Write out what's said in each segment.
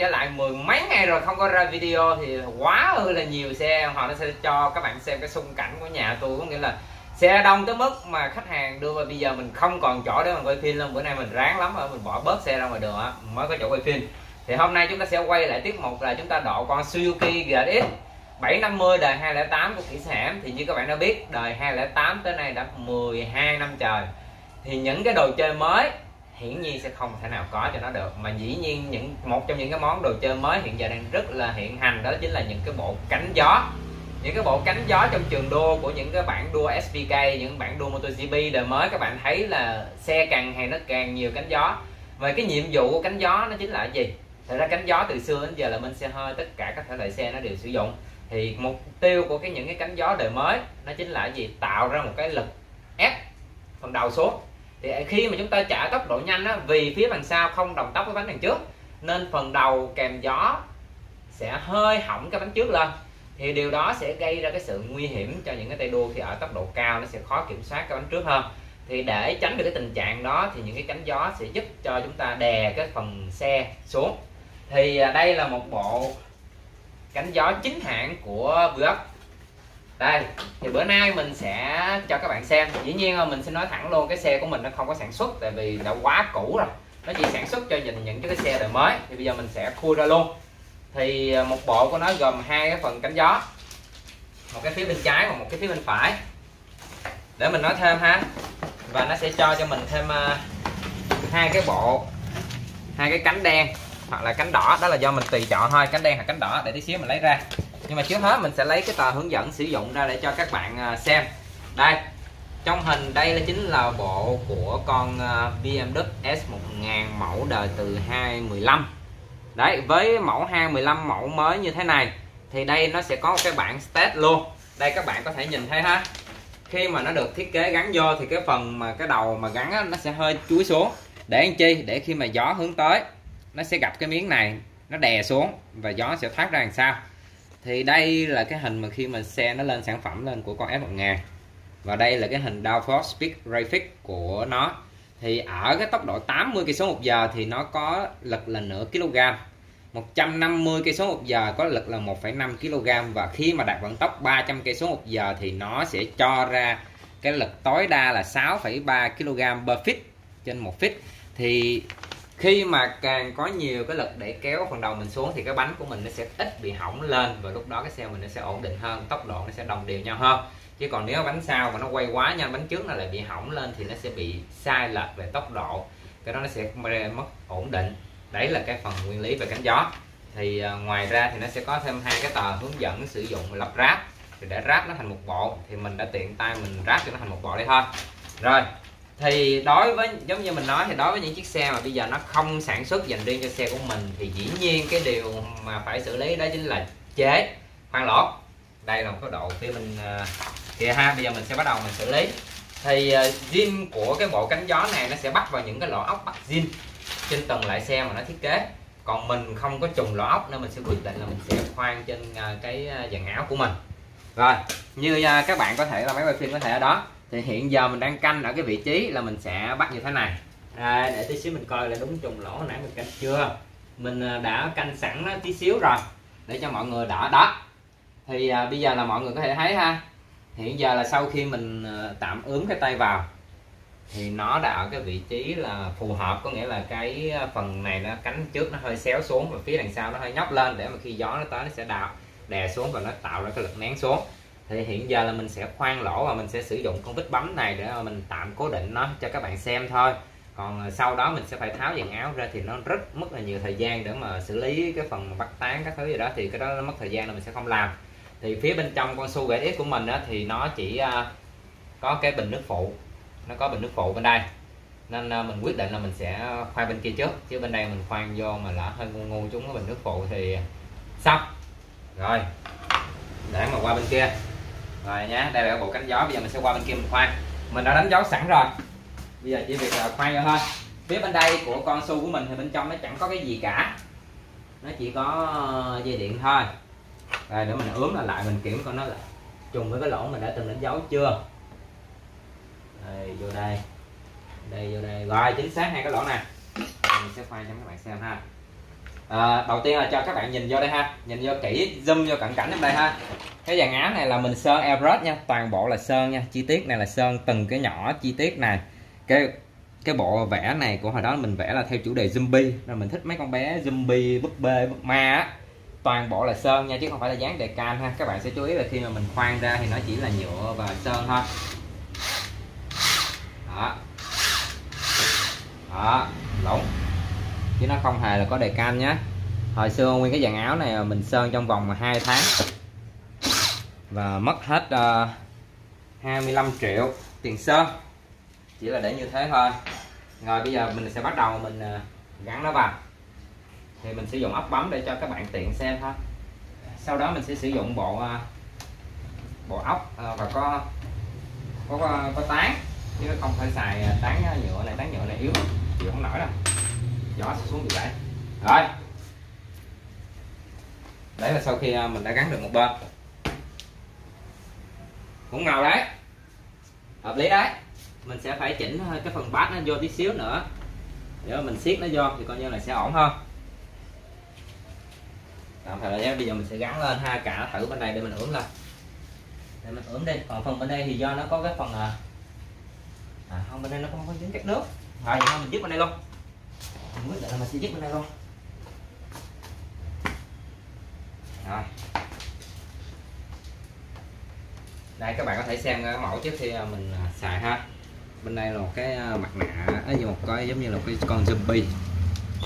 trở lại mười mấy ngày rồi không có ra video thì quá là nhiều xe. Họ nó sẽ cho các bạn xem cái xung cảnh của nhà tôi, có nghĩa là xe đông tới mức mà khách hàng đưa vào. Bây giờ mình không còn chỗ để mình quay phim luôn. Bữa nay mình ráng lắm rồi, mình bỏ bớt xe ra ngoài đường mới có chỗ quay phim. Thì hôm nay chúng ta sẽ quay lại tiếp mục là chúng ta độ con Suzuki GX 750 đời 208 của kỹ sản thì như các bạn đã biết, đời 208 tới nay đã 12 năm trời. Thì những cái đồ chơi mới hiển nhiên sẽ không thể nào có cho nó được. Mà dĩ nhiên những, một trong những cái món đồ chơi mới hiện giờ đang rất là hiện hành, đó chính là những cái bộ cánh gió. Những cái bộ cánh gió trong trường đua của những cái bản đua SPK những bản đua MotoGP đời mới, các bạn thấy là xe càng hay nó càng nhiều cánh gió. Và cái nhiệm vụ của cánh gió nó chính là cái gì? Thật ra cánh gió từ xưa đến giờ là bên xe hơi, tất cả các thể loại xe nó đều sử dụng. Thì mục tiêu của cái những cái cánh gió đời mới nó chính là cái gì? Tạo ra một cái lực ép phần đầu xuống thì khi mà chúng ta chạy tốc độ nhanh á, vì phía đằng sau không đồng tốc với bánh đằng trước nên phần đầu kèm gió sẽ hơi hỏng cái bánh trước lên. Thì điều đó sẽ gây ra cái sự nguy hiểm cho những cái tay đua khi ở tốc độ cao nó sẽ khó kiểm soát cái bánh trước hơn. Thì để tránh được cái tình trạng đó thì những cái cánh gió sẽ giúp cho chúng ta đè cái phần xe xuống. Thì à, đây là một bộ cánh gió chính hãng của Vlog đây, thì bữa nay mình sẽ cho các bạn xem. Dĩ nhiên là mình sẽ nói thẳng luôn, cái xe của mình nó không có sản xuất tại vì đã quá cũ rồi. Nó chỉ sản xuất cho nhìn những cái xe đời mới. Thì bây giờ mình sẽ khui ra luôn. Thì à, một bộ của nó gồm hai cái phần cánh gió, một cái phía bên trái và một cái phía bên phải. Để mình nói thêm ha. Và nó sẽ cho cho mình thêm à, hai cái bộ, hai cái cánh đen hoặc là cánh đỏ. Đó là do mình tùy chọn thôi, cánh đen hoặc cánh đỏ. Để tí xíu mình lấy ra nhưng mà trước hết mình sẽ lấy cái tờ hướng dẫn sử dụng ra để cho các bạn à, xem. Đây trong hình đây là chính là bộ của con à, BMW S1000 mẫu đời từ 215 đấy với mẫu 215 mẫu mới như thế này thì đây nó sẽ có một cái bảng test luôn. Đây các bạn có thể nhìn thấy ha. Khi mà nó được thiết kế gắn vô thì cái phần mà cái đầu mà gắn á, nó sẽ hơi chuối xuống. Để anh chi? Để khi mà gió hướng tới nó sẽ gặp cái miếng này nó đè xuống và gió sẽ thoát ra đằng sau thì đây là cái hình mà khi mà xe nó lên sản phẩm lên của con F1000 và đây là cái hình downforce speed graphic của nó. Thì ở cái tốc độ 80 cây số một giờ thì nó có lực là nửa kg. 150 cây số một giờ có lực là 1,5 kg. Và khi mà đạt vận tốc 300 cây số một giờ thì nó sẽ cho ra cái lực tối đa là 6,3 kg per feet trên một feet. Thì khi mà càng có nhiều cái lực để kéo phần đầu mình xuống thì cái bánh của mình nó sẽ ít bị hỏng lên và lúc đó cái xe mình nó sẽ ổn định hơn, tốc độ nó sẽ đồng đều nhau hơn. Chứ còn nếu bánh sau mà nó quay quá nhanh bánh trước nó lại bị hỏng lên thì nó sẽ bị sai lệch về tốc độ, cái đó nó sẽ mất ổn định. Đấy là cái phần nguyên lý về cánh gió. Thì à, ngoài ra thì nó sẽ có thêm hai cái tờ hướng dẫn sử dụng lập ráp. Thì để ráp nó thành một bộ thì mình đã tiện tay mình ráp cho nó thành một bộ đây thôi. Rồi thì đối với giống như mình nói thì đối với những chiếc xe mà bây giờ nó không sản xuất dành riêng cho xe của mình thì dĩ nhiên cái điều mà phải xử lý đó chính là chế khoan lỗ. Đây là một cái độ phía mình ờ, kìa ha bây giờ mình sẽ bắt đầu mình xử lý. Thì uh, zin của cái bộ cánh gió này nó sẽ bắt vào những cái lỗ ốc bắt zin trên từng loại xe mà nó thiết kế. Còn mình không có trùng lỗ ốc nên mình sẽ quyết định là mình sẽ khoan trên uh, cái dàn áo của mình. Rồi như uh, các bạn có thể là máy quay phim có thể ở đó thì hiện giờ mình đang canh ở cái vị trí là mình sẽ bắt như thế này. À, để tí xíu mình coi là đúng trùng lỗ hồi nãy mình canh chưa. Mình à, đã canh sẵn nó tí xíu rồi để cho mọi người đỡ. Đó. Thì à, bây giờ là mọi người có thể thấy ha. Hiện giờ là sau khi mình à, tạm ướm cái tay vào thì nó đã ở cái vị trí là phù hợp. Có nghĩa là cái à, phần này nó cánh trước nó hơi xéo xuống và phía đằng sau nó hơi nhóc lên để mà khi gió nó tới nó sẽ đào đè xuống và nó tạo ra cái lực nén xuống thì hiện giờ là mình sẽ khoan lỗ và mình sẽ sử dụng con vít bấm này để mà mình tạm cố định nó cho các bạn xem thôi. Còn ờ, sau đó mình sẽ phải tháo dàn áo ra thì nó rất mất là nhiều thời gian để mà xử lý cái phần bắt tán các thứ gì đó thì cái đó nó mất thời gian là mình sẽ không làm. Thì phía bên trong con su GX của mình á, thì nó chỉ ờ, có cái bình nước phụ. Nó có bình nước phụ bên đây. Nên ờ, mình quyết định là mình sẽ khoan bên kia trước chứ bên đây mình khoan vô mà lỡ hơi ngu ngu chúng cái bình nước phụ thì xong. Rồi để mà qua bên kia rồi nhá, đây là bộ cánh gió, bây giờ mình sẽ qua bên kia mình khoan. Mình đã đánh dấu sẵn rồi. Bây giờ chỉ việc là khoan vô thôi. Phía bên đây của con su của mình thì bên trong nó chẳng có cái gì cả. Nó chỉ có ờ, dây điện thôi. Rồi để mình ướm là lại, mình kiểm coi nó là trùng với cái lỗ mình đã từng đánh dấu chưa. Rồi, vô đây. Đây, vô đây. Rồi, chính xác hai cái lỗ này mình sẽ khoan cho các bạn xem ha à, đầu tiên là cho các bạn nhìn vô đây ha. Nhìn vô kỹ zoom vô cận cảnh trong đây ha. Cái dàn áo này là mình sơn airbrush nha. Toàn bộ là sơn nha. Chi tiết này là sơn từng cái nhỏ chi tiết này. Cái cái bộ vẽ này của hồi đó mình vẽ là theo chủ đề zombie. Rồi mình thích mấy con bé zombie búp bê búp ma á. Toàn bộ là sơn nha chứ không phải là dán đề can ha. Các bạn sẽ chú ý là khi mà mình khoan ra thì nó chỉ là nhựa và sơn thôi. Đó. Đó lỏng chứ nó không hề là có đề can nhé hồi xưa nguyên cái dàn áo này à, mình sơn trong vòng mà hai tháng. Và mất hết à, uh, 25 triệu tiền sơn. Chỉ là để như thế thôi. Rồi bây giờ mình sẽ bắt đầu mình uh, gắn nó vào. Thì mình sử dụng ốc bấm để cho các bạn tiện xem thôi sau đó mình sẽ sử dụng bộ uh, bộ ốc uh, và có có có, có tán. Chứ không phải xài tán nhựa này tán nhựa này yếu chịu không nổi đâu gió sẽ xuống như vậy rồi. Đấy là sau khi à, mình đã gắn được một bên. Cũng ngầu đấy. Hợp lý đấy. Mình sẽ phải chỉnh à, cái phần bát nó vô tí xíu nữa. Để mình siết nó vô thì coi như là sẽ ổn hơn. Tạm thời là bây giờ mình sẽ gắn lên ha cả thử bên này để mình ướm lên. Để mình ướm đi. Còn phần bên đây thì do nó có cái phần à, à không bên đây nó không có dính chất nước. Rồi mình dứt bên đây luôn không biết là mình sẽ dứt bên đây luôn rồi. Đây, các bạn có thể xem cái mẫu trước khi à, mình à, xài ha. Bên đây là một cái à, mặt nạ, ấy, như một cái, giống như là một cái con zombie.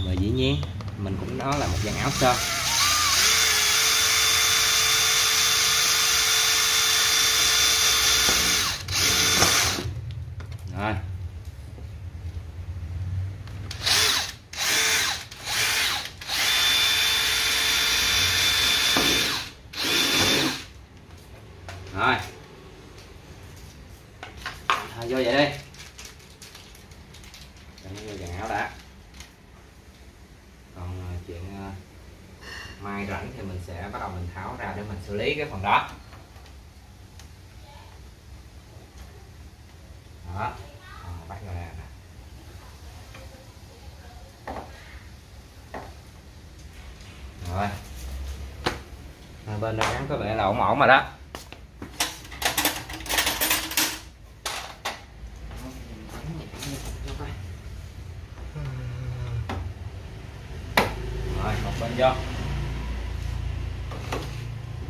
Và dĩ nhiên, mình cũng đó là một dàn áo sơ rồi rồi à, vô vậy đi Đánh vô quần áo đã còn à, chuyện à, mai rảnh thì mình sẽ bắt đầu mình tháo ra để mình xử lý cái phần đó. Đó bắt ra nè. Rồi, bên đây gắn có vẻ là ổn ổn rồi đó. Vâng, vô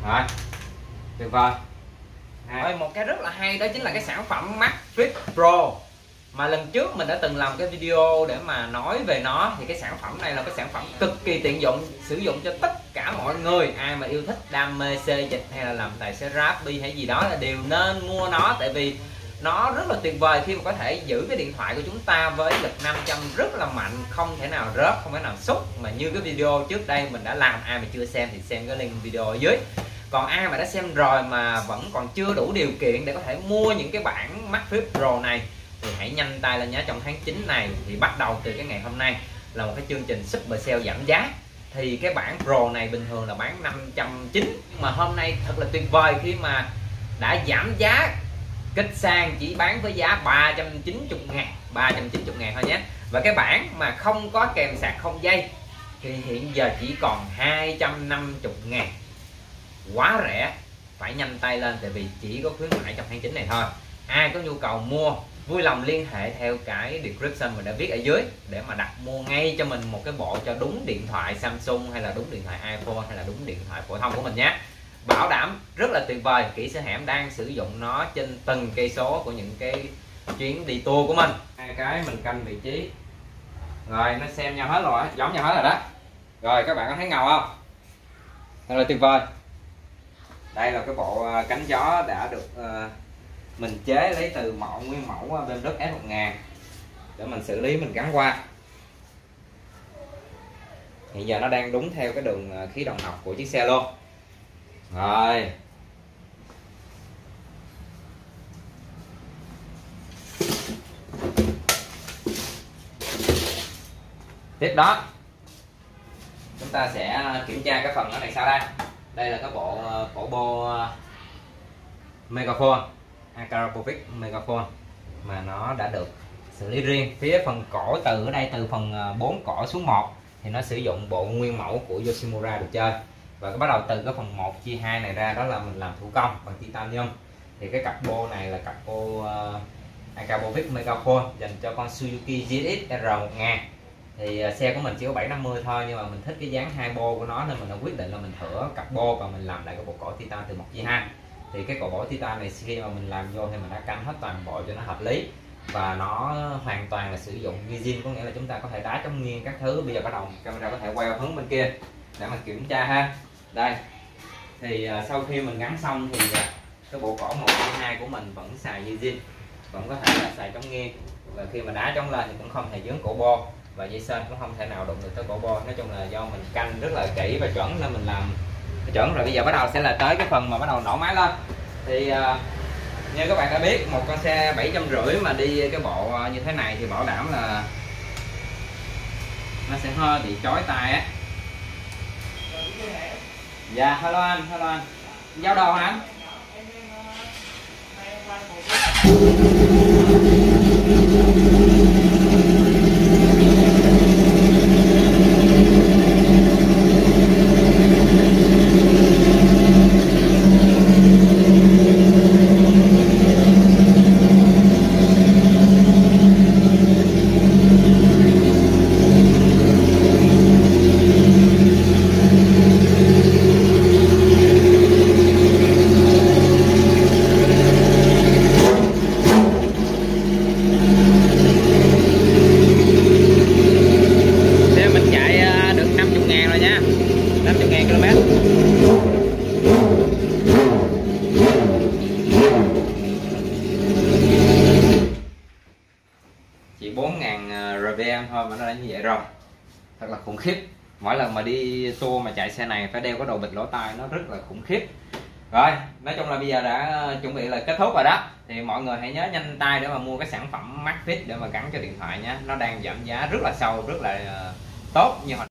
rồi. Tuyệt vời. Rồi một cái rất là hay đó chính là cái sản phẩm Max Fit Pro. Mà lần trước mình đã từng làm cái video để mà nói về nó, thì cái sản phẩm này là cái sản phẩm cực kỳ tiện dụng, sử dụng cho tất cả mọi người. Ai mà yêu thích đam mê xê dịch hay là làm tài xế rap bi hay gì đó là đều nên mua nó. Tại vì nó rất là tuyệt vời khi mà có thể giữ cái điện thoại của chúng ta với lực 500 rất là mạnh, không thể nào rớt, không thể nào xúc mà như cái video trước đây mình đã làm, ai mà chưa xem thì xem cái link video ở dưới. Còn ai mà đã xem rồi mà vẫn còn chưa đủ điều kiện để có thể mua những cái bản mắt flip pro này, thì hãy nhanh tay lên nhé trong tháng 9 này thì bắt đầu từ cái ngày hôm nay là một cái chương trình super sale giảm giá. Thì cái bản pro này bình thường là bán 590 mà hôm nay thật là tuyệt vời khi mà đã giảm giá kích sang chỉ bán với giá 390 ngàn 390 ngàn thôi nhé. Và cái bản mà không có kèm sạc không dây thì hiện giờ chỉ còn 250 ngàn. Quá rẻ, phải nhanh tay lên tại vì chỉ có khuyến mãi trong tháng 9 này thôi. Ai có nhu cầu mua, vui lòng liên hệ theo cái description mình đã viết ở dưới để mà đặt mua ngay cho mình một cái bộ cho đúng điện thoại Samsung hay là đúng điện thoại iPhone hay là đúng điện thoại phổ thông của mình nhé bảo đảm rất là tuyệt vời. Kỹ sư hẻm đang sử dụng nó trên từng cây số của những cái chuyến đi tour của mình. Hai cái mình canh vị trí. Rồi nó xem nhau hết rồi giống nhau hết rồi đó. Rồi các bạn có thấy ngầu không? Thật là tuyệt vời. Đây là cái bộ ờ, cánh gió đã được uh, mình chế lấy từ mẫu nguyên mẫu ờ, bên đất S1000 để mình xử lý mình gắn qua. Hiện giờ nó đang đúng theo cái đường khí động học của chiếc xe luôn rồi. Tiếp đó, chúng ta sẽ kiểm tra cái phần ở đằng sau đây. Đây là cái bộ ờ, cổ bô ờ, megaphone Akarapovic megaphone mà nó đã được xử lý riêng. Phía phần cổ từ ở đây, từ phần ờ, 4 cổ xuống 1 thì nó sử dụng bộ nguyên mẫu của Yoshimura được chơi và bắt đầu từ cái phần 1 chia 2 này ra đó là mình làm thủ công bằng titanium. Thì cái cặp bô này là cặp bô ờ, uh, Akabovic Megaphone dành cho con Suzuki GX R1000 thì uh, xe của mình chỉ có 750 thôi nhưng mà mình thích cái dáng hai bô của nó nên mình đã quyết định là mình thửa cặp bô và mình làm lại cái bộ cổ titan từ 1 chia 2 thì cái cổ bổ titan này khi mà mình làm vô thì mình đã canh hết toàn bộ cho nó hợp lý. Và nó hoàn toàn là sử dụng như zin có nghĩa là chúng ta có thể đá chống nghiêng các thứ. Bây giờ bắt đầu camera có thể quay hướng bên kia để mà kiểm tra ha đây. Thì uh, sau khi mình gắn xong thì uh, cái bộ cổ một hai của mình vẫn xài như zin vẫn có thể là xài chống nghiêng và khi mà đá chống lên thì cũng không thể dướng cổ bo và dây sên cũng không thể nào đụng được tới cổ bo. Nói chung là do mình canh rất là kỹ và chuẩn nên mình làm chuẩn. Rồi bây giờ bắt đầu sẽ là tới cái phần mà bắt đầu nổ máy lên. Thì uh, như các bạn đã biết một con xe bảy trăm rưỡi mà đi cái bộ như thế này thì bảo đảm là nó sẽ hơi bị chói tai á dạ hello anh hello anh. Giao đồ hả mình chạy ờ, được 50 ngàn rồi nha 50 ngàn km chỉ 4 ngàn em thôi mà nó đã như vậy rồi. Thật là khủng khiếp. Mỗi lần mà đi tour mà chạy xe này phải đeo cái đồ bịt lỗ tai, nó rất là khủng khiếp. Rồi, nói chung là bây giờ đã chuẩn bị là kết thúc rồi đó. Thì mọi người hãy nhớ nhanh tay để mà mua cái sản phẩm Max Fit để mà gắn cho điện thoại nhé. Nó đang giảm giá rất là sâu, rất là ờ, tốt như hồi